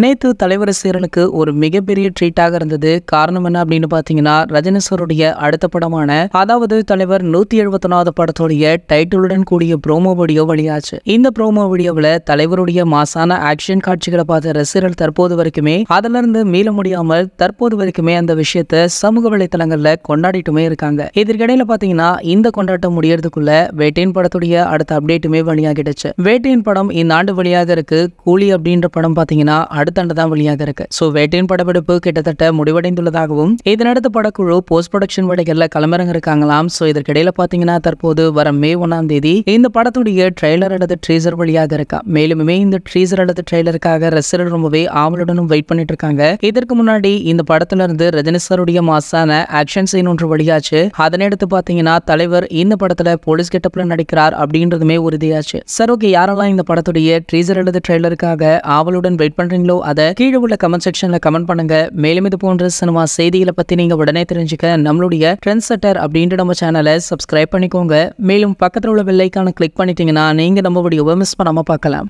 நேத்து தலைவர் சேரனுக்கு ஒரு மிகப்பெரிய ட்ரீட்டாக இருந்தது. காரணம் என்ன அப்படின்னு பாத்தீங்கன்னா ரஜினி சாருடைய அடுத்த படமான அதாவது தலைவர் நூத்தி எழுபத்தொன்னாவது படத்துடைய டைட்டிலுடன் கூடிய ப்ரோமோ வீடியோ வெளியாச்சு. இந்த ப்ரோமோ வீடியோவில் தலைவருடைய மாசான ஆக்ஷன் காட்சிகளை பார்த்த ரசிகர்கள் தற்போது வரைக்குமே அதுல இருந்து மீள முடியாமல் தற்போது வரைக்குமே அந்த விஷயத்த சமூக வலைத்தளங்கள்ல கொண்டாடிட்டுமே இருக்காங்க. இதற்கிடையில பாத்தீங்கன்னா இந்த கொண்டாட்டம் முடியறதுக்குள்ள வேட்டையின் படத்துடைய அடுத்த அப்டேட்டுமே வெளியாகிடுச்சு. வேட்டையின் படம் இந்த ஆண்டு வெளியாக இருக்கு கூலி அப்படின்ற படம் பாத்தீங்கன்னா அடுத்த ஆண்டு தான் வெளியாக இருக்கு. சோ வேட்டையின் படப்பிடிப்பு கிட்டத்தட்ட முடிவடைந்துள்ளதாகவும் இதனடுத்து படக்குழு போஸ்ட் ப்ரொடக்ஷன் வேலைகள்ல களமிறங்க இருக்காங்களாம் சோ இதற்கிடையில பாத்தீங்கன்னா தற்போது வர மே ஒன்னாம் தேதி இந்த படத்துடைய ட்ரெய்லர் அல்லது ட்ரீசர் வழியாக இருக்கா. மேலுமே இந்த ட்ரீசர் அல்லது ட்ரெய்லருக்காக ரசிகர்கள் ரொம்பவே ஆவலுடனும் வெயிட் பண்ணிட்டு இருக்காங்க. இதற்கு முன்னாடி இந்த படத்துல இருந்து ரஜினி சாருடைய மாசான ஆக்ஷன் சீன் ஒன்று வெளியாச்சு. அதனையடுத்து பாத்தீங்கன்னா தலைவர் இந்த படத்துல போலீஸ் கெட்டப்ல நடிக்கிறார் அப்படின்றதுமே உறுதியாச்சு. சார் ஓகே யாரெல்லாம் இந்த படத்துடைய ட்ரீசர் அல்லது ட்ரெய்லருக்காக ஆவலுடன் வெயிட் பண்றீங்களோ அதை கீழே உள்ள கமெண்ட் செக்ஷன்ல கமெண்ட் பண்ணுங்க. மேலும் இது போன்ற சினிமா செய்திகளை பத்தி நீங்க உடனே தெரிஞ்சுக்க நம்மளுடைய ட்ரெண்ட் செட்டர் அப்படின்ற நம்ம சேனலை சப்ஸ்கிரைப் பண்ணிக்கோங்க. மேலும் பக்கத்தில் உள்ள பெல்லைக்கான கிளிக் பண்ணிட்டீங்கன்னா நீங்க நம்ம வீடியோவை மிஸ் பண்ணாம பார்க்கலாம்.